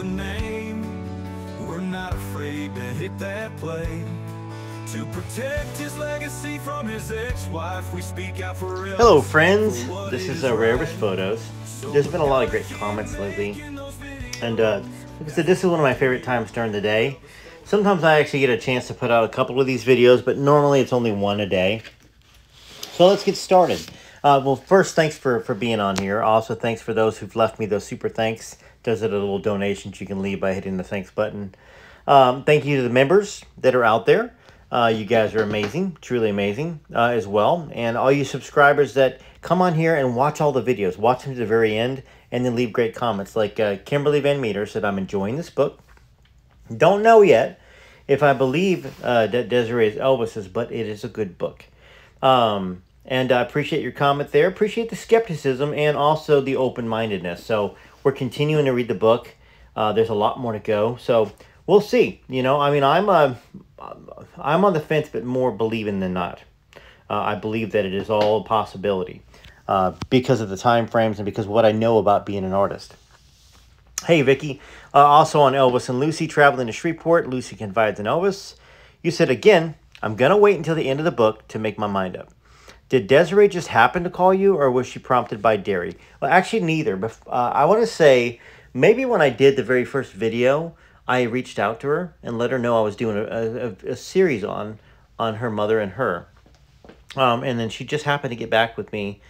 the name. We're not afraid to hit that play. To protect his legacy from his ex-wife, we speak out for Elvis. Hello, friends. This is uh, Rare Elvis Photos. There's been a lot of great comments lately, and uh, like I said, this is one of my favorite times during the day. Sometimes I actually get a chance to put out a couple of these videos, but normally it's only one a day. So let's get started. Uh, well, first, thanks for, for being on here. Also, thanks for those who've left me those super thanks. Does it a little donation you can leave by hitting the thanks button. Um, thank you to the members that are out there. Uh, you guys are amazing, truly amazing uh, as well. And all you subscribers that come on here and watch all the videos, watch them to the very end, and then leave great comments. Like uh, Kimberly Van Meter said, I'm enjoying this book. Don't know yet if I believe uh, that Desiree is Elvis's, but it is a good book. Um, and I appreciate your comment there. Appreciate the skepticism and also the open-mindedness. So we're continuing to read the book. Uh, there's a lot more to go. So we'll see. You know, I mean, I'm a, I'm on the fence, but more believing than not. Uh, I believe that it is all a possibility uh, because of the time frames and because what I know about being an artist. Hey, Vicky. Uh, also on Elvis and Lucy traveling to Shreveport, Lucy confides in Elvis. You said, again, I'm going to wait until the end of the book to make my mind up. Did Desiree just happen to call you, or was she prompted by Derry? Well, actually, neither. But uh, I want to say maybe when I did the very first video, I reached out to her and let her know I was doing a, a, a series on on her mother and her. Um, and then she just happened to get back with me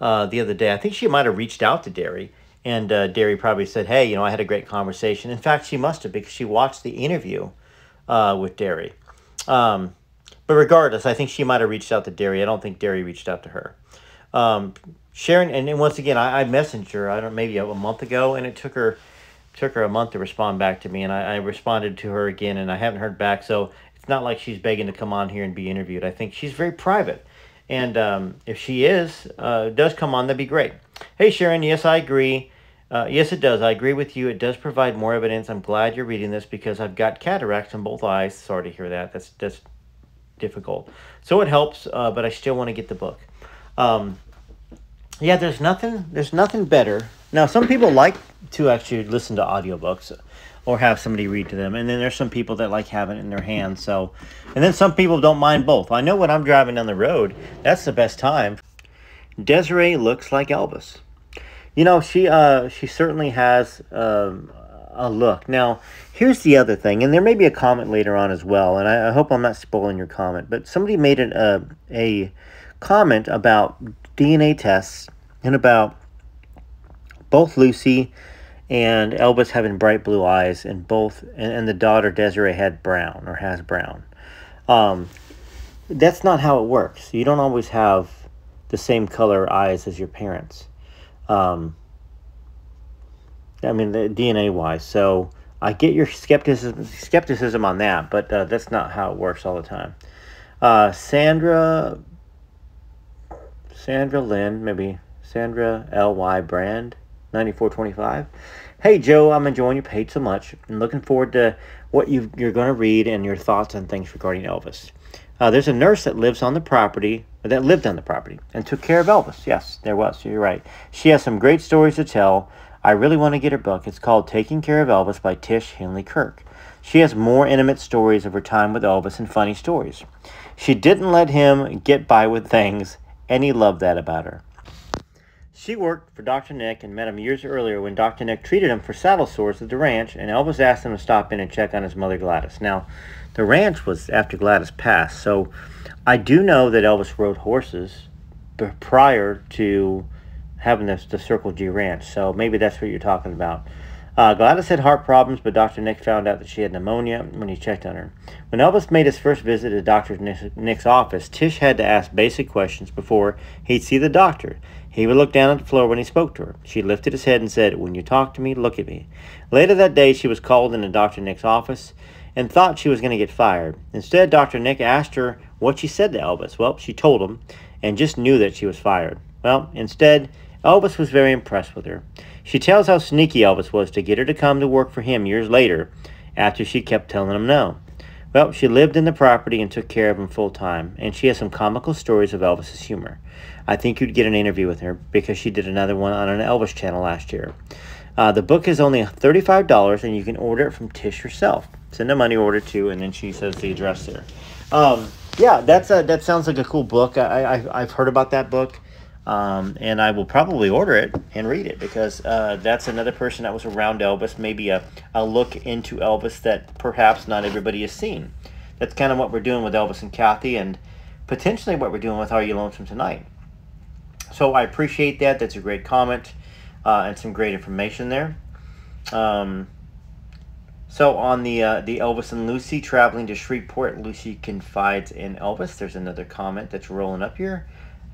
uh, the other day. I think she might have reached out to Derry, and uh, Derry probably said, "Hey, you know, I had a great conversation." In fact, she must have because she watched the interview uh, with Derry. Um, but regardless, I think she might have reached out to Derry. I don't think Derry reached out to her. Um, Sharon, and, and once again, I, I messaged her. I don't maybe a, a month ago, and it took her took her a month to respond back to me, and I, I responded to her again, and I haven't heard back. So it's not like she's begging to come on here and be interviewed. I think she's very private, and um, if she is, uh, does come on, that'd be great. Hey Sharon, yes, I agree. Uh, yes, it does. I agree with you. It does provide more evidence. I'm glad you're reading this because I've got cataracts in both eyes. Sorry to hear that. That's that's difficult. So it helps, uh, but I still want to get the book. Um, yeah, there's nothing. There's nothing better. Now, some people like to actually listen to audiobooks or have somebody read to them, and then there's some people that like having it in their hands. So, and then some people don't mind both. I know when I'm driving down the road, that's the best time. Desiree looks like Elvis. You know, she uh she certainly has um, a look. Now, here's the other thing, and there may be a comment later on as well, and I, I hope I'm not spoiling your comment, but somebody made an, uh, a comment about DNA tests and about both Lucy and Elvis having bright blue eyes, and both and, and the daughter Desiree had brown or has brown. Um, that's not how it works. You don't always have the same color eyes as your parents. Um, I mean, the DNA wise. So I get your skepticism skepticism on that, but uh, that's not how it works all the time. Uh, Sandra, Sandra Lynn, maybe Sandra L Y Brand, ninety four twenty five. Hey Joe, I'm enjoying your page so much and looking forward to what you you're going to read and your thoughts on things regarding Elvis. Uh, there's a nurse that lives on the property, that lived on the property, and took care of Elvis. Yes, there was. You're right. She has some great stories to tell. I really want to get her book. It's called Taking Care of Elvis by Tish Henley Kirk. She has more intimate stories of her time with Elvis and funny stories. She didn't let him get by with things, and he loved that about her. She worked for Dr. Nick and met him years earlier when Dr. Nick treated him for saddle sores at the ranch, and Elvis asked him to stop in and check on his mother Gladys. Now, the ranch was after Gladys passed, so I do know that Elvis rode horses prior to having this, the Circle G Ranch, so maybe that's what you're talking about. Uh, Gladys had heart problems, but Dr. Nick found out that she had pneumonia when he checked on her. When Elvis made his first visit to Dr. Nick's office, Tish had to ask basic questions before he'd see the doctor. He would look down at the floor when he spoke to her. She lifted his head and said, When you talk to me, look at me. Later that day, she was called into Dr. Nick's office and thought she was going to get fired. Instead, Dr. Nick asked her what she said to Elvis. Well, she told him and just knew that she was fired. Well, instead, Elvis was very impressed with her. She tells how sneaky Elvis was to get her to come to work for him years later after she kept telling him no. Well, she lived in the property and took care of him full time, and she has some comical stories of Elvis's humor. I think you'd get an interview with her because she did another one on an Elvis channel last year. Uh, the book is only $35 and you can order it from Tish herself. Send a money order to, and then she says the address there. Um, yeah, that's a, that sounds like a cool book. I, I, I've heard about that book. Um, and I will probably order it and read it because uh, that's another person that was around Elvis. Maybe a, a look into Elvis that perhaps not everybody has seen. That's kind of what we're doing with Elvis and Kathy, and potentially what we're doing with Are You Lonesome Tonight. So I appreciate that. That's a great comment uh, and some great information there. Um, so on the uh, the Elvis and Lucy traveling to Shreveport, Lucy confides in Elvis. There's another comment that's rolling up here.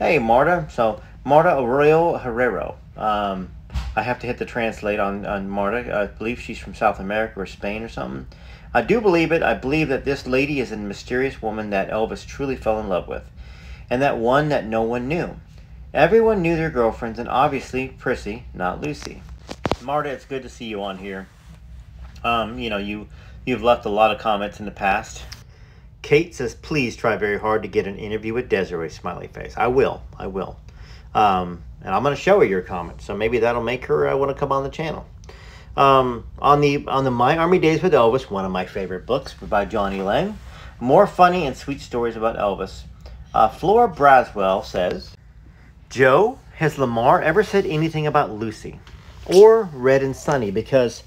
Hey, Marta. So, Marta Arroyo Herrero. Um, I have to hit the translate on, on Marta. I believe she's from South America or Spain or something. I do believe it. I believe that this lady is a mysterious woman that Elvis truly fell in love with, and that one that no one knew. Everyone knew their girlfriends, and obviously Prissy, not Lucy. Marta, it's good to see you on here. Um, you know, you you've left a lot of comments in the past. Kate says, please try very hard to get an interview with Desiree, smiley face. I will. I will. Um, and I'm going to show her your comments. So maybe that'll make her uh, want to come on the channel. Um, on the on the My Army Days with Elvis, one of my favorite books by Johnny Lang. More funny and sweet stories about Elvis. Uh, Flora Braswell says, Joe, has Lamar ever said anything about Lucy? Or Red and Sonny? Because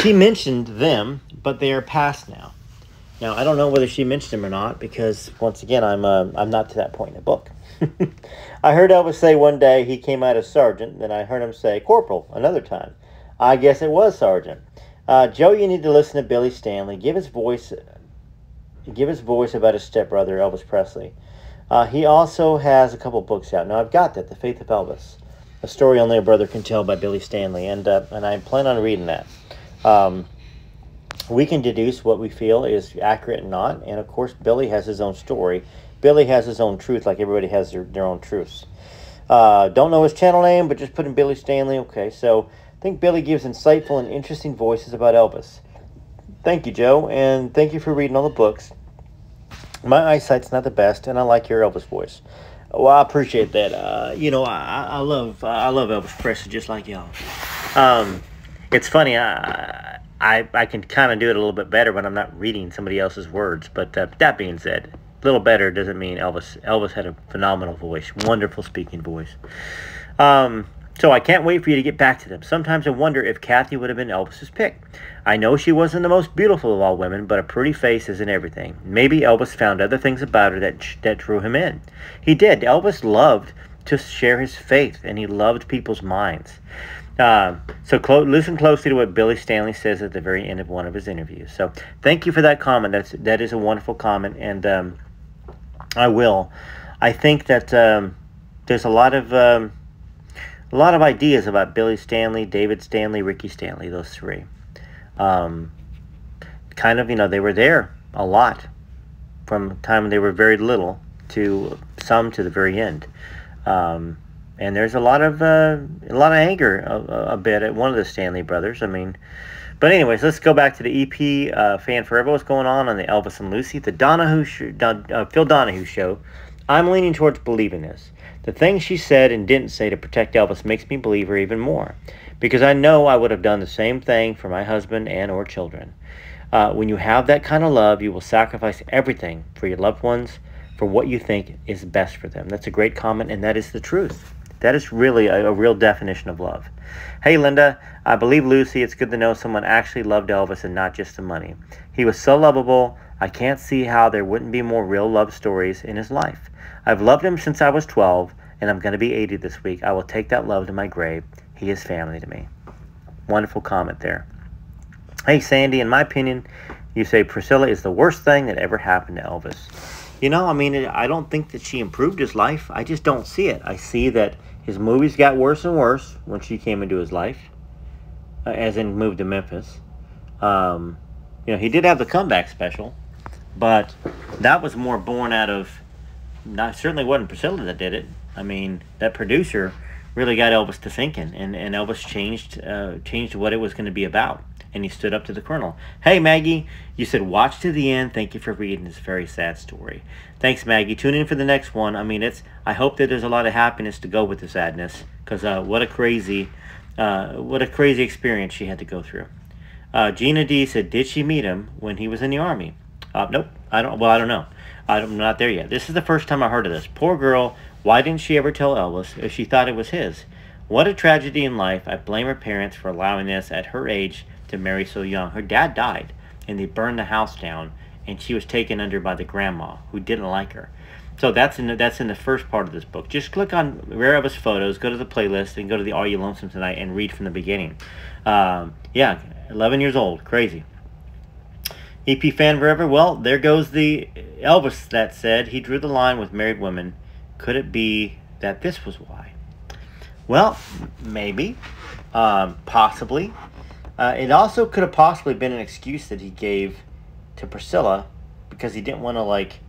she mentioned them, but they are past now. Now I don't know whether she mentioned him or not because once again I'm uh, I'm not to that point in the book. I heard Elvis say one day he came out as sergeant, then I heard him say corporal another time. I guess it was sergeant. Uh, Joe, you need to listen to Billy Stanley. Give his voice, give his voice about his stepbrother Elvis Presley. Uh, he also has a couple books out. Now I've got that, The Faith of Elvis, a story only a brother can tell by Billy Stanley, and uh, and I plan on reading that. Um, we can deduce what we feel is accurate and not. And of course, Billy has his own story. Billy has his own truth, like everybody has their, their own truths. Uh, don't know his channel name, but just put in Billy Stanley. Okay, so I think Billy gives insightful and interesting voices about Elvis. Thank you, Joe, and thank you for reading all the books. My eyesight's not the best, and I like your Elvis voice. Well, I appreciate that. Uh, you know, I, I love I love Elvis Presley just like y'all. Um, it's funny. I I, I can kind of do it a little bit better when I'm not reading somebody else's words. But uh, that being said, a little better doesn't mean Elvis. Elvis had a phenomenal voice, wonderful speaking voice. Um, so I can't wait for you to get back to them. Sometimes I wonder if Kathy would have been Elvis's pick. I know she wasn't the most beautiful of all women, but a pretty face isn't everything. Maybe Elvis found other things about her that that drew him in. He did. Elvis loved to share his faith, and he loved people's minds. Uh, so clo- listen closely to what Billy Stanley says at the very end of one of his interviews. So thank you for that comment. That's that is a wonderful comment, and um, I will. I think that um, there's a lot of um, a lot of ideas about Billy Stanley, David Stanley, Ricky Stanley, those three. Um, kind of, you know, they were there a lot from the time they were very little to some to the very end. Um, and there's a lot of uh, a lot of anger a, a, bit at one of the Stanley brothers. I mean, but anyways, let's go back to the EP uh, fan forever. What's going on on the Elvis and Lucy, the Donahue sh- Don, uh, Phil Donahue show? I'm leaning towards believing this. The things she said and didn't say to protect Elvis makes me believe her even more, because I know I would have done the same thing for my husband and or children. Uh, when you have that kind of love, you will sacrifice everything for your loved ones, for what you think is best for them. That's a great comment, and that is the truth. That is really a, a, real definition of love. Hey, Linda, I believe Lucy. It's good to know someone actually loved Elvis and not just the money. He was so lovable. I can't see how there wouldn't be more real love stories in his life. I've loved him since I was 12, and I'm going to be 80 this week. I will take that love to my grave. He is family to me. Wonderful comment there. Hey, Sandy, in my opinion, you say Priscilla is the worst thing that ever happened to Elvis. You know, I mean, I don't think that she improved his life. I just don't see it. I see that his movies got worse and worse when she came into his life, uh, as in moved to Memphis. Um, you know, he did have the comeback special, but that was more born out of. Not certainly wasn't Priscilla that did it. I mean, that producer really got Elvis to thinking, and, and Elvis changed uh, changed what it was going to be about, and he stood up to the colonel. Hey Maggie, you said watch to the end. Thank you for reading this very sad story. Thanks, Maggie. Tune in for the next one. I mean, it's. I hope that there's a lot of happiness to go with the sadness, because uh, what a crazy, Uh, what a crazy experience she had to go through. Uh, Gina D said, "Did she meet him when he was in the army?" Uh, nope. I don't. Well, I don't know. I'm not there yet. This is the first time I heard of this. Poor girl. Why didn't she ever tell Elvis if she thought it was his? What a tragedy in life. I blame her parents for allowing this at her age to marry so young. Her dad died, and they burned the house down, and she was taken under by the grandma who didn't like her. So that's in the, that's in the first part of this book. Just click on Rare Elvis Photos, go to the playlist, and go to the Are You Lonesome Tonight and read from the beginning. Um, yeah, 11 years old, crazy. EP fan forever. Well, there goes the Elvis that said he drew the line with married women. Could it be that this was why? Well, maybe, um, possibly. Uh, it also could have possibly been an excuse that he gave to Priscilla because he didn't want to like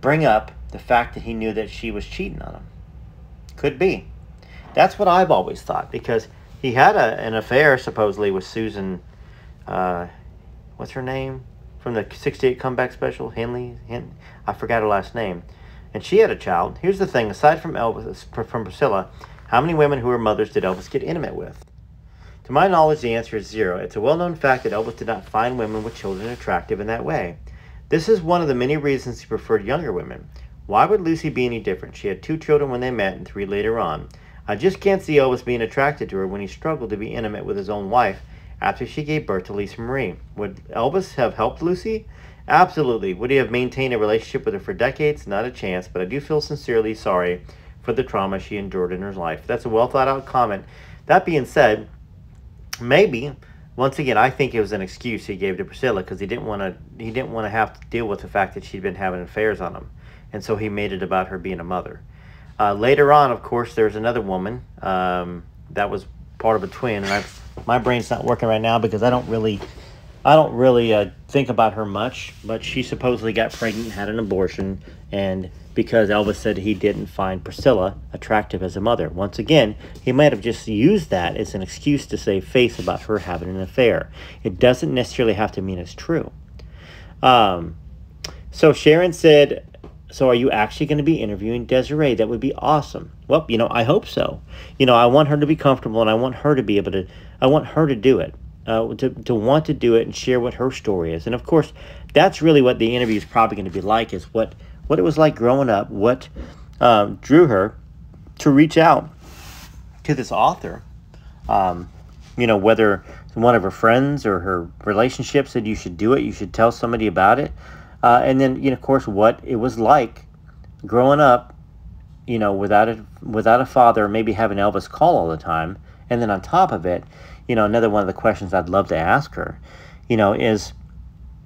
bring up the fact that he knew that she was cheating on him. Could be. That's what I've always thought because he had a, an affair supposedly with Susan. Uh, what's her name from the '68 comeback special? Henley. Hen- I forgot her last name, and she had a child. Here's the thing: aside from Elvis, from Priscilla, how many women who were mothers did Elvis get intimate with? To my knowledge, the answer is zero. It's a well-known fact that Elvis did not find women with children attractive in that way. This is one of the many reasons he preferred younger women. Why would Lucy be any different? She had two children when they met and three later on. I just can't see Elvis being attracted to her when he struggled to be intimate with his own wife after she gave birth to Lisa Marie. Would Elvis have helped Lucy? Absolutely. Would he have maintained a relationship with her for decades? Not a chance, but I do feel sincerely sorry for the trauma she endured in her life. That's a well thought out comment. That being said, maybe once again, I think it was an excuse he gave to Priscilla because he didn't want to he didn't want to have to deal with the fact that she'd been having affairs on him and so he made it about her being a mother. Uh, later on, of course, there's another woman um, that was part of a twin, and I've, my brain's not working right now because I don't really, I don't really uh, think about her much. But she supposedly got pregnant, had an abortion, and because Elvis said he didn't find Priscilla attractive as a mother. Once again, he might have just used that as an excuse to save face about her having an affair. It doesn't necessarily have to mean it's true. Um, so Sharon said so are you actually going to be interviewing Desiree? That would be awesome. Well, you know, I hope so. You know, I want her to be comfortable and I want her to be able to, I want her to do it, uh, to, to want to do it and share what her story is. And of course, that's really what the interview is probably going to be like is what, what it was like growing up, what um, drew her to reach out to this author. Um, you know, whether one of her friends or her relationships said you should do it, you should tell somebody about it. Uh, and then, you know, of course, what it was like growing up, you know, without a without a father, maybe having Elvis call all the time, and then on top of it, you know, another one of the questions I'd love to ask her, you know, is,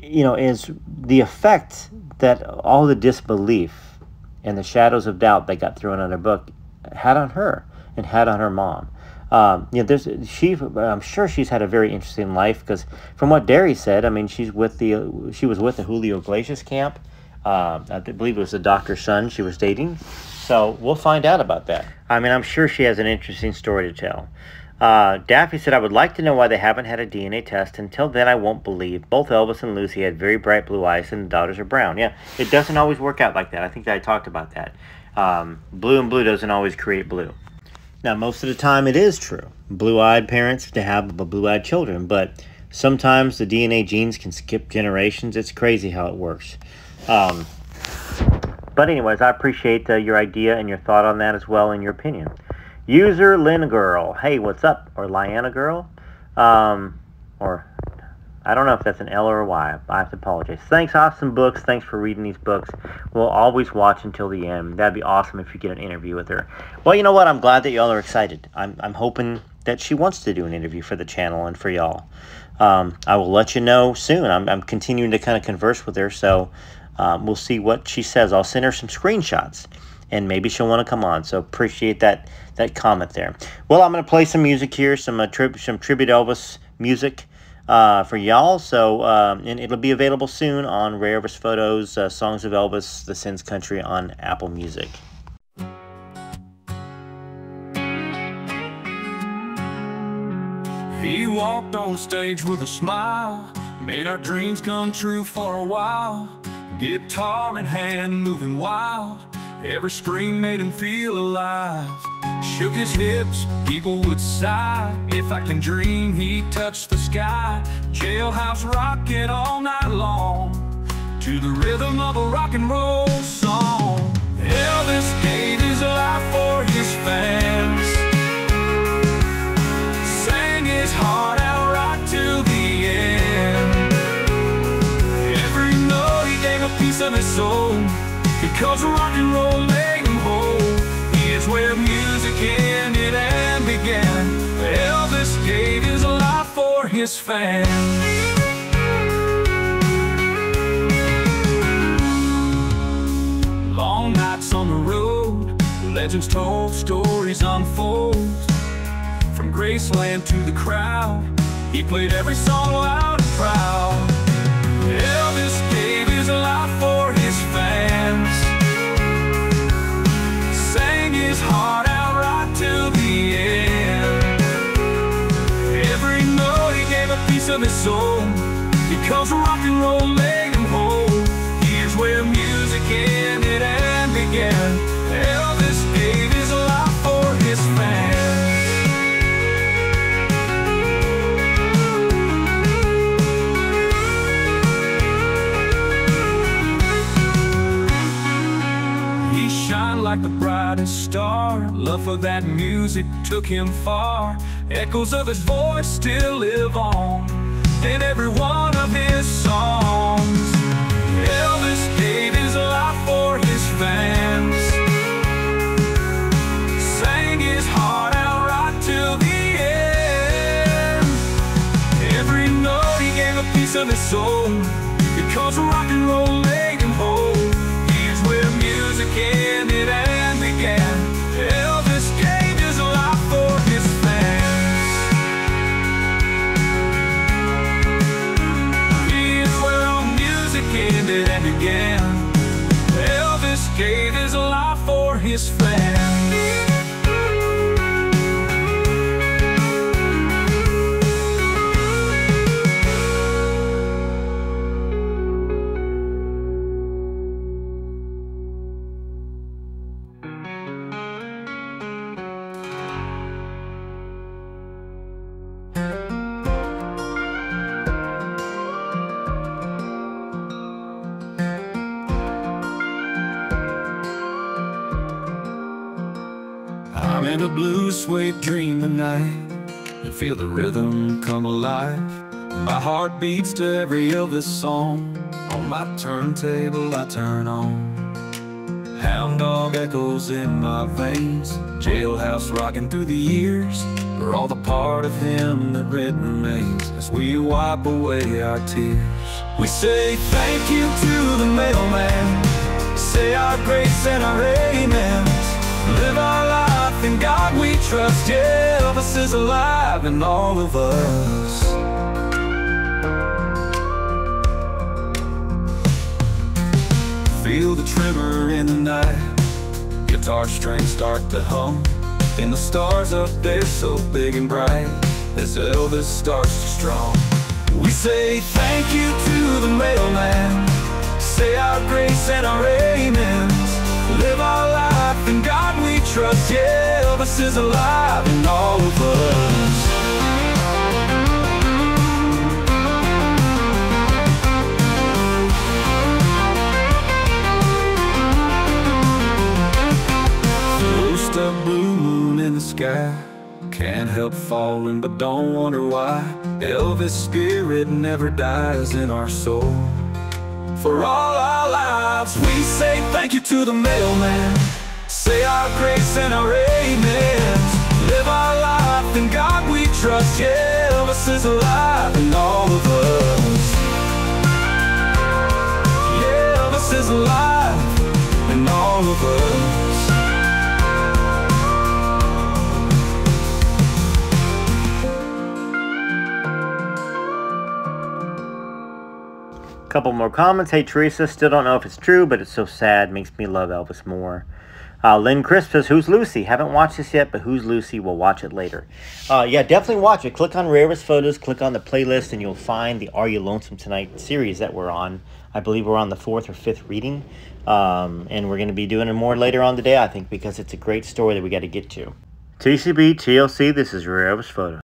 you know, is the effect that all the disbelief and the shadows of doubt that got thrown on her book had on her and had on her mom. Um, you know, there's she. I'm sure she's had a very interesting life because from what Derry said, I mean, she's with the she was with the Julio Iglesias camp. Uh, I believe it was the doctor's son she was dating. So we'll find out about that. I mean, I'm sure she has an interesting story to tell. Uh, Daffy said, I would like to know why they haven't had a DNA test. Until then, I won't believe. Both Elvis and Lucy had very bright blue eyes, and the daughters are brown. Yeah, it doesn't always work out like that. I think that I talked about that. Um, blue and blue doesn't always create blue. Now, most of the time it is true. Blue eyed parents to have blue eyed children, but sometimes the DNA genes can skip generations. It's crazy how it works. Um, but, anyways, I appreciate uh, your idea and your thought on that as well and your opinion. User Lynn Girl, hey, what's up? Or Liana Girl, um, or I don't know if that's an L or a Y. I have to apologize. Thanks, Awesome Books. Thanks for reading these books. We'll always watch until the end. That'd be awesome if you get an interview with her. Well, you know what? I'm glad that y'all are excited. I'm, I'm hoping that she wants to do an interview for the channel and for y'all. Um, I will let you know soon. I'm, I'm continuing to kind of converse with her, so um, we'll see what she says. I'll send her some screenshots, and maybe she'll want to come on. So appreciate that that comment there. Well, I'm going to play some music here, some uh, tri some tribute Elvis music uh, for y'all. So, um, and it'll be available soon on Rare Elvis Photos, uh, Songs of Elvis, The Sins Country on Apple Music. He walked on stage with a smile, made our dreams come true for a while. Guitar in hand, moving wild, Every scream made him feel alive. Shook his hips, people would sigh. If I can dream, he touched the sky. Jailhouse rocking all night long to the rhythm of a rock and roll song. Elvis gave his life for his fans, sang his heart out right to the end. Every note he gave a piece of his soul, because rock and roll made him whole. Is where music ended and began. Elvis gave his life for his fans. Long nights on the road, legends told, stories unfold. From Graceland to the crowd, he played every song loud and proud. Elvis gave his life for heart out right till the end. Every note he gave a piece of his soul, because rock and roll Love for that music took him far. Echoes of his voice still live on in every one of his songs. Elvis gave his life for his fans. Sang his heart out right till the end. Every note he gave a piece of his soul. Because rock and roll A blue suede dream tonight And feel the rhythm come alive. My heart beats to every Elvis song. On my turntable I turn on. Hound dog echoes in my veins. Jailhouse rocking through the years. We're all the part of him that remains As we wipe away our tears. We say thank you to the mailman. Say our grace and our amens. Live our in God we trust. Elvis is alive in all of us. Feel the tremor in the night. Guitar strings start to hum. And the stars up there so big and bright As Elvis starts to strum We say thank you to the mailman. Say our grace and our amens. Live our we trust Yeah, Elvis is alive in all of us. First a blue moon in the sky. Can't help falling but don't wonder why. Elvis' spirit never dies in our soul. For all our lives we say thank you to the mailman Say our grace and our amens Live our life in God we trust Yeah, Elvis is alive in all of us Yeah, Elvis is alive in all of us Couple more comments. Hey Teresa, still don't know if it's true, but it's so sad. Makes me love Elvis more. Uh, Lynn Crisp says, Who's Lucy? Haven't watched this yet, but Who's Lucy? We'll watch it later. Uh, yeah, definitely watch it. Click on Rare Elvis Photos, click on the playlist, and you'll find the Are You Lonesome Tonight series that we're on. I believe we're on the fourth or fifth reading. Um, and we're going to be doing it more later on today, I think, because it's a great story that we got to get to. TCB, TLC, this is Rare Elvis Photos.